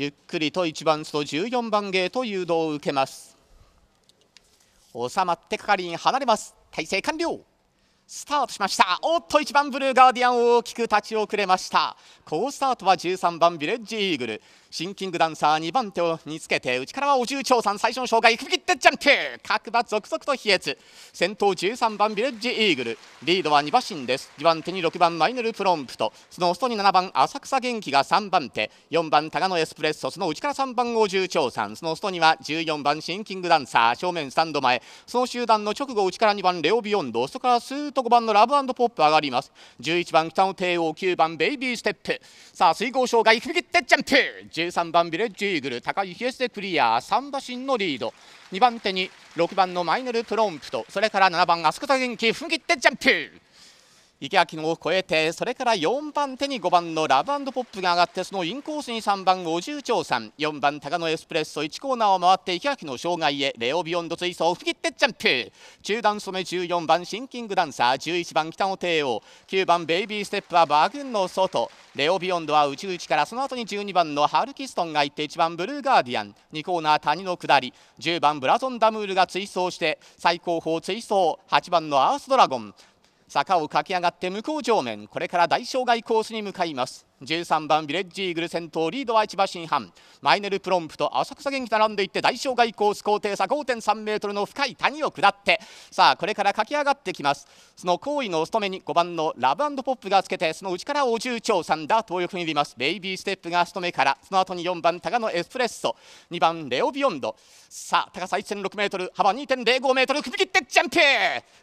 ゆっくりと1番スト14番ゲート誘導を受けます。収まって係員離れます。体勢完了スタートしました。おっと1番ブルーガーディアン大きく立ち遅れました。好スタートは13番ビレッジイーグル。シンキングダンサー2番手をにつけて内からはお重長さん最初の障害踏み切ってジャンプ各馬続々と飛越先頭13番ビレッジイーグル。リードは2馬身です。2番手に6番マイネルプロンプト。その外に7番浅草元気が3番手。4番タガノエスプレッソ。その内から3番お重長さん。その外には14番シンキングダンサー正面スタンド前。その集団の直後内から2番レオビヨンド。外からスーッと5番のラブポップ上がります。11番北野帝王9番ベイビーステップ。さあ水郷障害踏み切ってジャンプ13番ビレッジイーグル高いヒエスでクリア3馬身のリード。2番手に6番のマイネルプロンプトそれから7番アスクタ元気踏み切ってジャンプ。池明野を超えてそれから4番手に5番のラブポップが上がってそのインコースに3番お重長さん。4番高野エスプレッソ1コーナーを回って池明野障害へレオビヨンド追走を吹き切ってジャンプ。中段染め14番シンキングダンサー。11番北野帝王。9番ベイビーステップはバグンの外。レオビヨンドは内々からその後に12番のハルキストンが行って1番ブルーガーディアン。2コーナー谷の下り。10番ブラゾンダムールが追走して最高峰追走8番のアースドラゴン。坂を駆け上がって向こう上面これから大障害コースに向かいます。13番ビレッジイーグル先頭リードは1馬身半マイネルプロンプと浅草元気並んでいって大障害コース高低差5.3メートルの深い谷を下って。さあこれから駆け上がってきます。その行為のお務めに5番のラブポップがつけてその内からお重長さんダートをよく見ます。ベイビーステップが務めからその後に4番タガノエスプレッソ。2番レオビヨンド。さあ高さ1.6メートル幅2.05メートル踏み切ってジャンプ。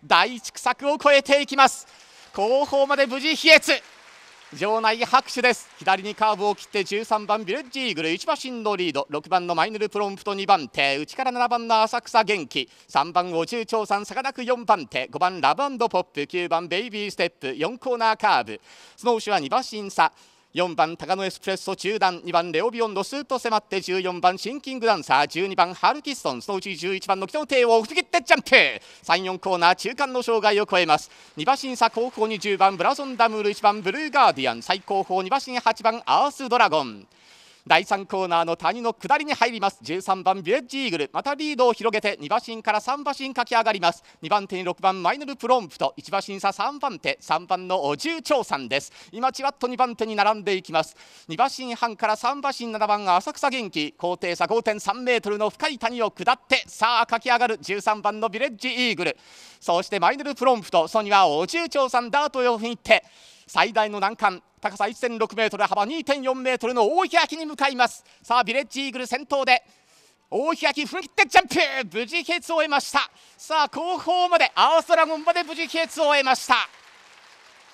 第一区作を越えていきます。後方まで無事飛越。場内拍手です。左にカーブを切って13番ビレッジイーグル1馬身のリード。6番のマイヌルプロンプト2番手。内から7番の浅草元気。3番お中長さん坂田区4番手。5番ラブポップ。9番ベイビーステップ。4コーナーカーブ。その後ろは2馬身差4番高野エスプレッソ中段2番レオビオンドスーと迫って14番シンキングダンサー12番ハルキッソンそのうち11番の北の帝を振り切ってジャンプ。34コーナー中間の障害を越えます。2馬身差後方に10番ブラゾンダムール1番ブルーガーディアン。最高峰2馬身8番アースドラゴン。第3コーナーの谷の下りに入ります。13番ビレッジイーグル。またリードを広げて2馬身から3馬身駆け上がります。2番手に6番マイネルプロンプト。1馬身差3番手。3番のお重長さんです。今ちわっと2番手に並んでいきます。2馬身半から3馬身7番浅草元気。高低差5.3メートルの深い谷を下ってさあ駆け上がる。13番のビレッジイーグル。そしてマイネルプロンプト。そにはお重長さんダートを踏いて最大の難関。高さ1.6メートル幅2.4メートルの大開きに向かいます。さあビレッジイーグル先頭で大開き踏み切ってジャンプ！無事決を終えました。さあ後方までアースドラゴンまで無事決を終えました。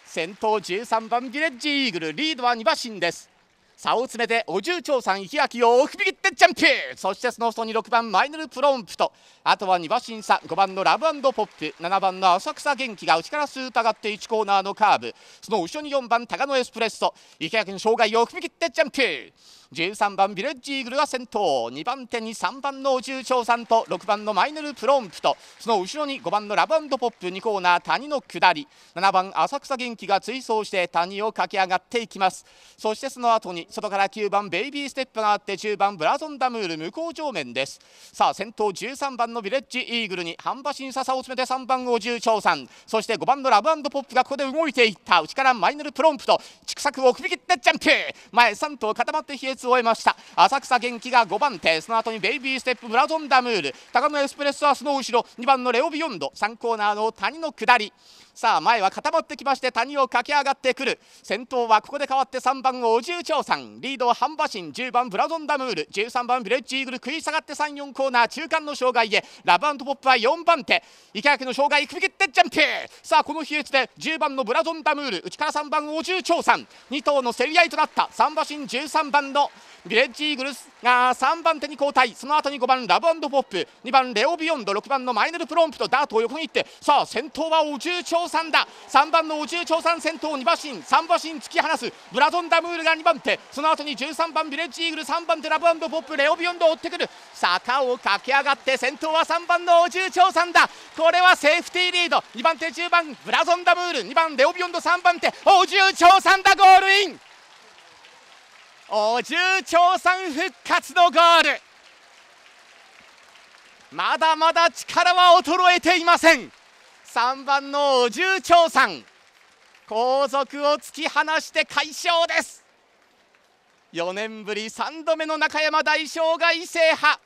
先頭13番ビレッジイーグルリードは2馬身です。差を詰めてお重長さん日焼を踏み切ってジャンプそしてその外に6番マイネルプロンプとあとは2馬身差5番のラブポップ7番の浅草元気が内からスーッと上がって1コーナーのカーブその後ろに4番タガノエスプレッソ池谷の障害を踏み切ってジャンプ13番ビレッジイーグルが先頭2番手に3番の宇宙長さんと6番のマイネルプロンプとその後ろに5番のラブポップ2コーナー谷の下り7番浅草元気が追走して谷を駆け上がっていきますそしてその後に外から9番ベイビーステップがあって10番ブラゾンダムール向こう上面です。さあ先頭13番のビレッジイーグルに半馬審査差を詰めて3番お重長さん。そして5番のラブポップがここで動いていった。内からマイネルプロンプと畜作を踏み切ってジャンプ。前3頭固まって飛越を終えました。浅草元気が5番手。その後にベイビーステップブラゾンダムール。高野エスプレッソはその後ろ。2番のレオビヨンド。3コーナーの谷の下り。さあ前は固まってきまして谷を駆け上がってくる。先頭はここで変わって3番お重長さん。リードは半馬身。10番ブラゾンダムール。13番ビレッジイーグル食い下がって34コーナー中間の障害へ。ラブポップは4番手。池明の障害踏み切ってジャンプ。さあこの比率で10番のブラゾンダムール内から3番お重長さん。2頭の競り合いとなった。3馬身13番のビレッジイーグルスが3番手に交代。その後に5番ラブポップ。2番レオビヨンド。6番のマイネルプロンプとダートを横に行って。さあ先頭はお重長さんだ。3番のお重長さん先頭2馬身。3馬身突き放す。ブラゾンダムールが2番手。その後に13番ビレッジイーグル。3番手ラブポップ。ープレオビオンド追ってくる。坂を駆け上がって先頭は3番のお重長さんだ。これはセーフティーリード。2番手10番ブラゾンダブール。2番レオビオンド3番手お重長さんだゴールイン。お重長さん復活のゴール。まだまだ力は衰えていません。3番のお重長さん。後続を突き放して快勝です。4年ぶり3度目の中山大障害制覇。